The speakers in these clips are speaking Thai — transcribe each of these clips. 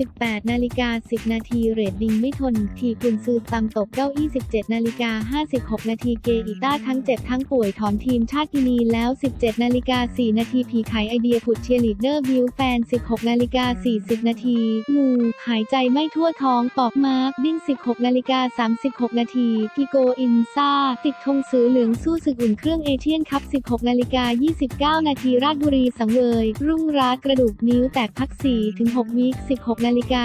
18นาฬิกา10 นาทีเรดดิ้งไม่ทน ทีกุนซือตำตกเก้าอี้ 17นาฬิกา56 นาทีเกอิต้าทั้งเจ็บทั้งป่วยถอนทีมชาติกินีแล้ว 17นาฬิกา4นาทีผีไขไอเดียผุดเชียร์ลีดเดอร์บิวแฟน 16นาฬิกา40 นาทีงูหายใจไม่ทั่วท้องปอกมาร์กดิ้น16นาฬิกา36 นาทีกิโกอินซาติดธงสือเหลืองสู้ศึกอุ่นเครื่องเอเชียนคัพ16นาฬิกา29 นาทีราชบุรีสังเวย รุ่งรัตกระดูกนิ้วแตกพัก4ถึง6วิค16นาฬิกา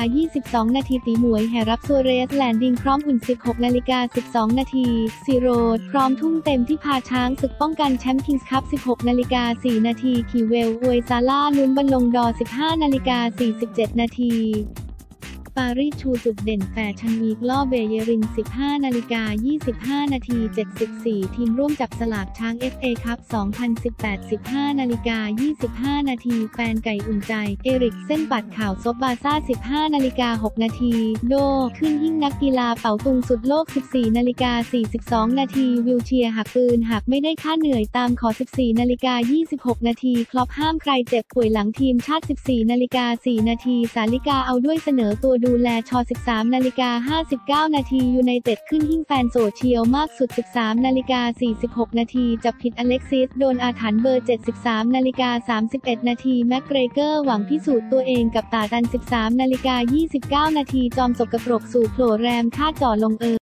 22 นาทีตีหมวยแห่รับซัวเรสแลนดิ้งพร้อมอุ่น 16นาฬิกา12 นาทีซีโรดพร้อมทุ่มเต็มที่พาช้างศึกป้องกันแชมป์คิงส์คัพ16นาฬิกา4นาทีคีเวลอวยซาร่าลุ้นบอลลงดอ 15นาฬิกา47 นาที ปารีสชูจุดเด่นแฟชั่นวีคล่อเบเยริง15 นาฬิกา 25 นาที 74 ทีมร่วมจับสลากช้าง FA คัพ 2018 15 นาฬิกา 25 นาที แฟนไก่อุ่นใจ เอริกเส้นปัดข่าวซบบาซ่า 15 นาฬิกา 6 นาที โด ขึ้นยิ่งนักกีฬาเป๋าตุงสุดโลก 14 นาฬิกา 42 นาที วิวเชียหักปืนหากไม่ได้ค่าเหนื่อยตามขอ 14 นาฬิกา 26 นาที คลอปห้ามใครเจ็บป่วยหลังทีมชาติ 14 นาฬิกา 4 นาที สาลิกาเอาด้วยเสนอตัวดูแลชอ 13 นาฬิกา 59 นาทียูไนเต็ดขึ้นหิ้งแฟนโซเชียลมากสุด 13 นาฬิกา 46 นาทีจับผิดอเล็กซิส โดนอาถรรพ์เบอร์ 73 นาฬิกา 31 นาทีแม็กเกรเกอร์หวังพิสูจน์ตัวเองกับตาตัน 13 นาฬิกา 29 นาทีจอมสกปรกสู่โผล่แรมค่าจ่อลงเอย